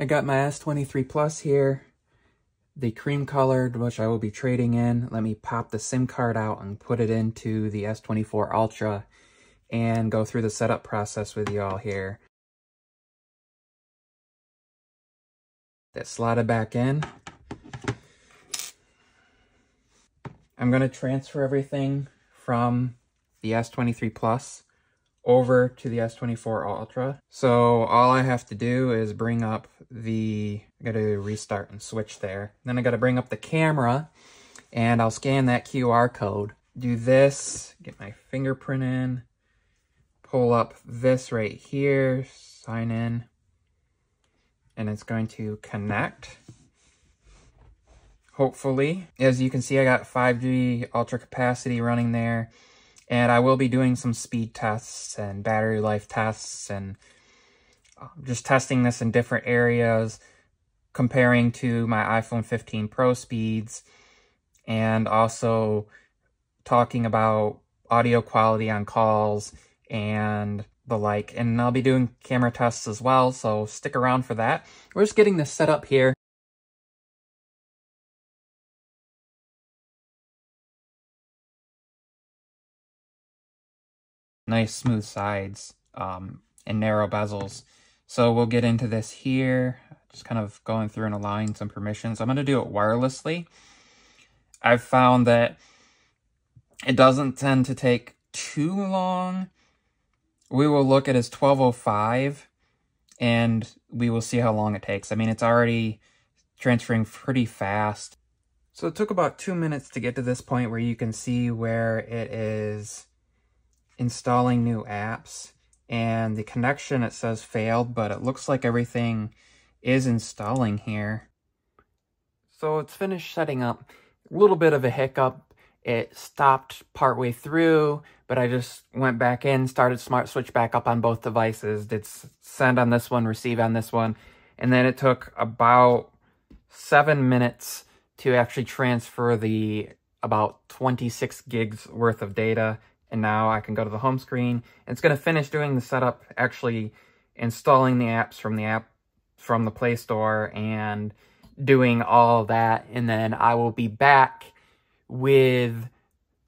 I got my S23 Plus here, the cream colored, which I will be trading in. Let me pop the SIM card out and put it into the S24 Ultra and go through the setup process with you all here. That slotted back in. I'm going to transfer everything from the S23 Plus over to the S24 Ultra. So all I have to do is bring up the, I gotta restart and switch there. Then I gotta bring up the camera and I'll scan that QR code. Do this, get my fingerprint in, pull up this right here, sign in, and it's going to connect. Hopefully, as you can see, I got 5G ultra capacity running there. And I will be doing some speed tests and battery life tests and uh, just testing this in different areas, comparing to my iPhone 15 Pro speeds, and also talking about audio quality on calls and the like. And I'll be doing camera tests as well, so stick around for that. We're just getting this set up here. Nice smooth sides um, and narrow bezels. So we'll get into this here, just kind of going through and allowing some permissions. I'm going to do it wirelessly. I've found that it doesn't tend to take too long. We will look at as 1205 and we will see how long it takes. I mean, it's already transferring pretty fast. So it took about two minutes to get to this point where you can see where it is installing new apps and the connection it says failed, but it looks like everything is installing here. So it's finished setting up. A little bit of a hiccup. It stopped partway through, but I just went back in, started Smart Switch back up on both devices, did send on this one, receive on this one, and then it took about seven minutes to actually transfer the about 26 gigs worth of data and now I can go to the home screen. It's going to finish doing the setup, actually installing the apps from the app from the Play Store and doing all that. And then I will be back with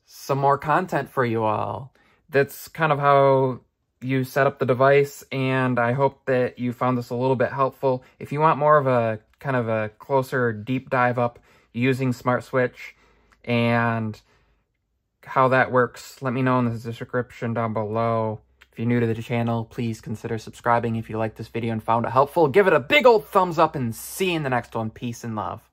some more content for you all. That's kind of how you set up the device, and I hope that you found this a little bit helpful. If you want more of a kind of a closer deep dive up using Smart Switch and how that works, let me know in the description down below. If you're new to the channel, please consider subscribing if you liked this video and found it helpful. Give it a big old thumbs up and see you in the next one. Peace and love.